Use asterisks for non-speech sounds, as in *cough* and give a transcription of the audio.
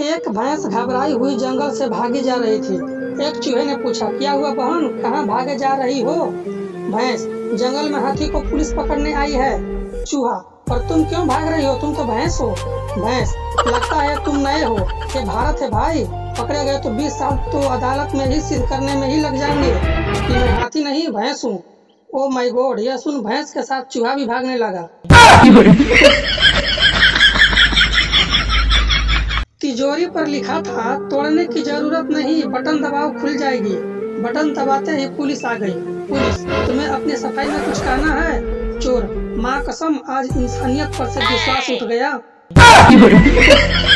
एक भैंस घबराई हुई जंगल से भागी जा रही थी। एक चूहे ने पूछा क्या हुआ बहन? कहाँ भागे जा रही हो? भैंस जंगल में हाथी को पुलिस पकड़ने आई है। चूहा पर तुम क्यों भाग रही हो? तुम तो भैंस हो। भैंस लगता है तुम नए हो। ये भारत है भाई। पकड़े गए तो 20 साल तो अदालत में ही सिद्ध करने में ही लग जाएँगे। कि मैं हाथी नहीं भैंस हूँ। ओ माय गॉड यह सुन भैंस के साथ चूहा भी भागने लगा। *laughs* *laughs* तिजोरी पर लिखा था तोड़ने की ज़रूरत नहीं बटन दबाओ खुल जाएगी। बटन दबाते ही पुलिस आ गई। पुलिस तुम्हें अपने सफ़ाई में कुछ कहना है? चोर माँ कसम आज इंसानियत पर से विश्वास उठ गया। *laughs* *laughs* *laughs*